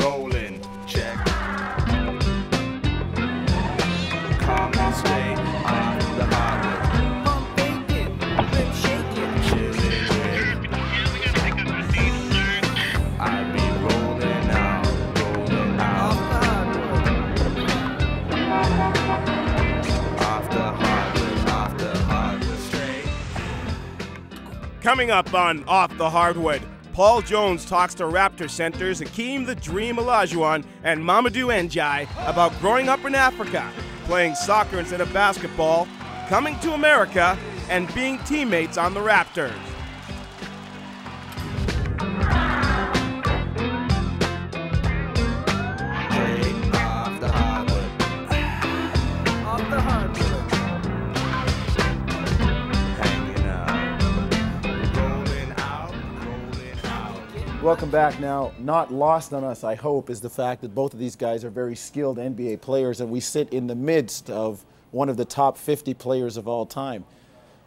rolling, check. Stay on the highway. Coming up on Off the Hardwood, Paul Jones talks to Raptor centers Hakeem the Dream Olajuwon and Mamadou N'diaye about growing up in Africa, playing soccer instead of basketball, coming to America, and being teammates on the Raptors. Welcome back. Now, not lost on us, I hope, is the fact that both of these guys are very skilled NBA players, and we sit in the midst of one of the top 50 players of all time.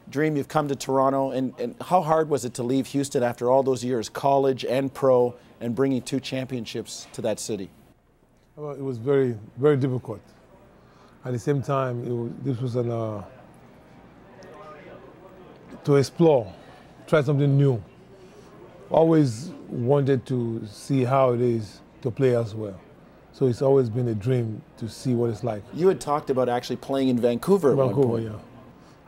Dream, you've come to Toronto, and, and how hard was it to leave Houston after all those years, college and pro, and bringing two championships to that city? Well, it was very, very difficult. At the same time, was, this was an, uh, to explore, try something new. Always wanted to see how it is to play elsewhere. So it's always been a dream to see what it's like. You had talked about actually playing in Vancouver Vancouver, yeah.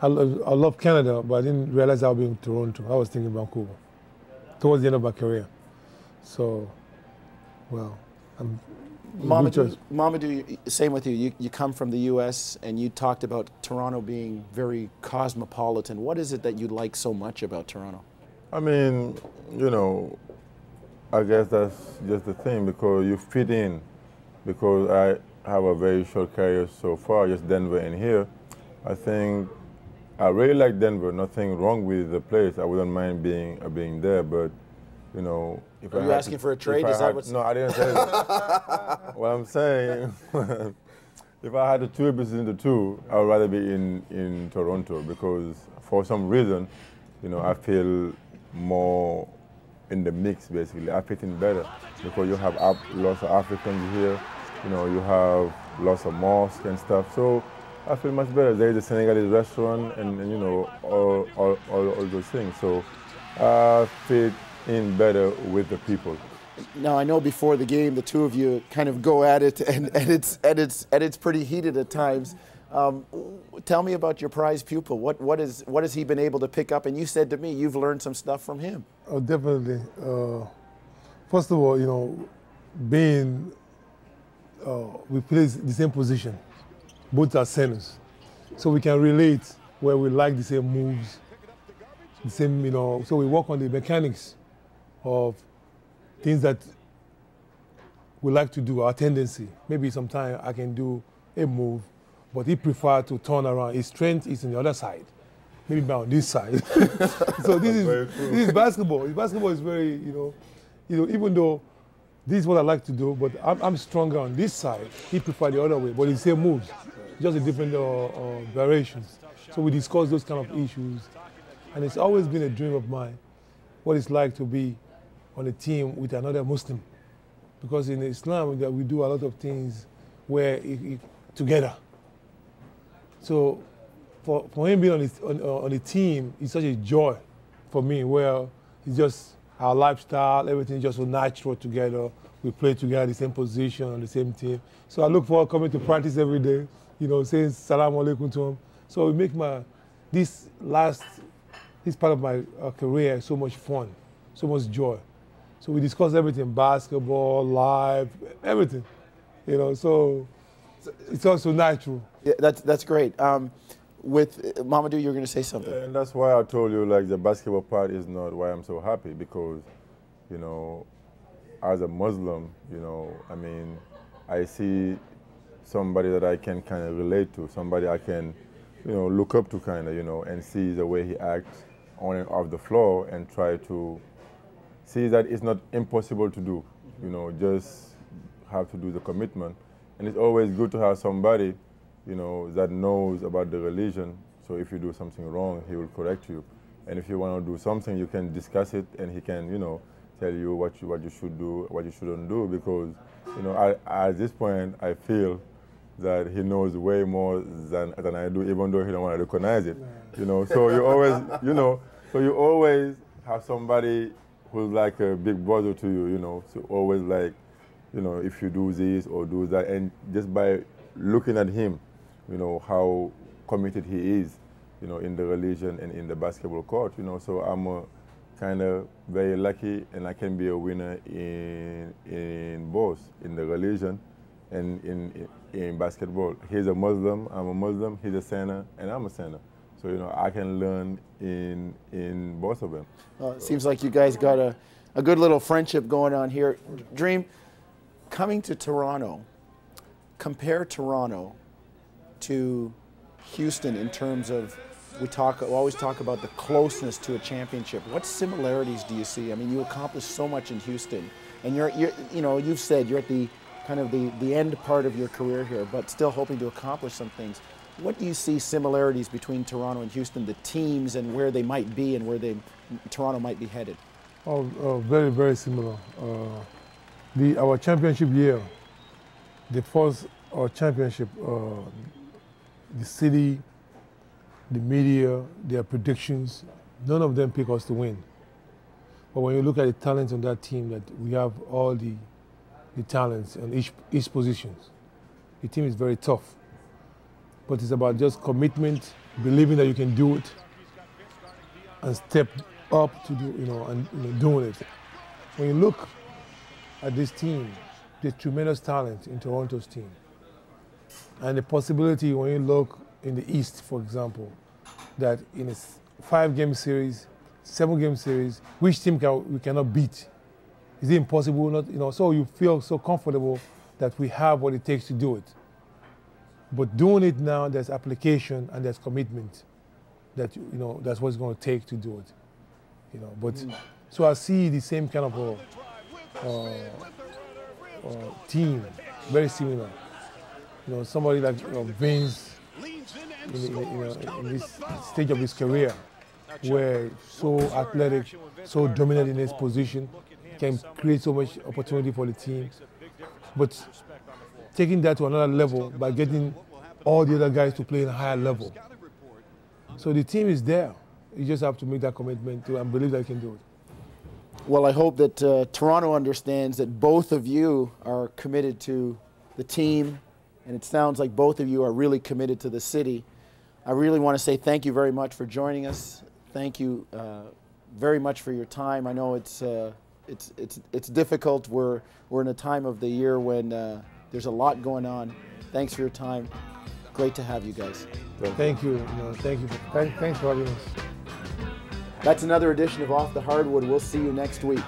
I love, I love Canada, but I didn't realize I'll be in Toronto. I was thinking Vancouver towards the end of my career. So, well, I'm Mamadou. Mamadou, same with you. you. You come from the U.S. and you talked about Toronto being very cosmopolitan. What is it that you like so much about Toronto? I mean, you know, I guess that's just the thing because you fit in. Because I have a very short career so far, just Denver and here. I think I really like Denver. Nothing wrong with the place. I wouldn't mind being uh, being there, but you know, if Are I you asking to- for a trade? I that had- what's- No, I didn't say that. what I'm saying, if I had to choose between the two, I would rather be in, in Toronto because for some reason, you know, I feel more in the mix basically. I fit in better because you have lots of Africans here, you know, you have lots of mosques and stuff. So I feel much better. There is a Senegalese restaurant and, and you know, all, all, all, all those things. So I fit in better with the people. Now I know before the game the two of you kind of go at it, and, and it's and it's and it's pretty heated at times. Um, tell me about your prize pupil. What what is what has he been able to pick up? And you said to me you've learned some stuff from him. Oh, definitely. Uh, first of all, you know, being uh, we play the same position, both are centers, so we can relate where we like the same moves, the same, you know. So we work on the mechanics of things that we like to do, our tendency. Maybe sometimes I can do a move, but he prefer to turn around. His strength is on the other side, maybe on this side. so this is true. this is basketball. Basketball is very, you know, you know, even though this is what I like to do, but I'm, I'm stronger on this side. He prefer the other way, but the same moves, just a different uh, uh, variations. So we discuss those kind of issues, and it's always been a dream of mine, what it's like to be on a team with another Muslim, because in Islam that we do a lot of things where it, it, together. So for, for him being on, on, on a team is such a joy for me where it's just our lifestyle, everything just so natural together. We play together, the same position, on the same team. So I look forward coming to practice every day, you know, saying salam alaikum to him. So it make my, this last, this part of my uh, career so much fun, so much joy. So we discuss everything, basketball, life, everything, you know, so it's also natural. Yeah, that's that's great. Um, with uh, Mamadou, you're going to say something. And that's why I told you like the basketball part is not why I'm so happy because, you know, as a Muslim, you know, I mean, I see somebody that I can kind of relate to, somebody I can, you know, look up to kind of, you know, and see the way he acts on and off the floor and try to see that it's not impossible to do, you know, just have to do the commitment. And it's always good to have somebody, you know, that knows about the religion. So if you do something wrong, he will correct you. And if you want to do something, you can discuss it and he can, you know, tell you what you what you should do, what you shouldn't do, because you know I, at this point I feel that he knows way more than than I do, even though he don't want to recognize it. You know, so you always you know, so you always have somebody who's like a big brother to you. You know, so always like, you know, if you do this or do that, and just by looking at him, you know how committed he is, you know, in the religion and in the basketball court. You know, so I'm kind of very lucky, and I can be a winner in in both in the religion and in, in in basketball. He's a Muslim, I'm a Muslim. He's a center, and I'm a center. So you know, I can learn in in both of them. Well, it seems like you guys got a, a good little friendship going on here. Dream, coming to Toronto, compare Toronto to Houston in terms of we talk we always talk about the closeness to a championship. What similarities do you see? I mean, you accomplished so much in Houston, and you're, you're you know you've said you're at the kind of the, the end part of your career here, but still hoping to accomplish some things. What do you see similarities between Toronto and Houston, the teams and where they might be and where they Toronto might be headed? Oh, oh very, very similar. Uh, the, our championship year, the first our championship, uh, the city, the media, their predictions, none of them pick us to win. But when you look at the talent on that team, that we have all the, the talents on each, each position. The team is very tough. But it's about just commitment, believing that you can do it, and step up to do, you know, and you know, doing it. When you look at this team, there's tremendous talent in Toronto's team. And the possibility when you look in the East, for example, that in a five-game series, seven-game series, which team can, we cannot beat? Is it impossible? Or not, you know, so you feel so comfortable that we have what it takes to do it. But doing it now, there's application and there's commitment. That you know, that's what it's going to take to do it. You know, but mm. so I see the same kind of a, uh, uh, team, very similar. You know, somebody like you know, Vince in, in, in, in this stage of his career, where so athletic, so dominant in his position, can create so much opportunity for the team. But taking that to another level by getting all the other guys to play in a higher level. So the team is there. You just have to make that commitment to and believe that you can do it. Well, I hope that uh, Toronto understands that both of you are committed to the team, and it sounds like both of you are really committed to the city. I really want to say thank you very much for joining us. Thank you uh, very much for your time. I know it's uh, it's it's it's difficult. We're we're in a time of the year when uh, there's a lot going on. Thanks for your time. Great to have you guys. Thank you. Thank you. thanks for having us. That's another edition of Off the Hardwood. We'll see you next week.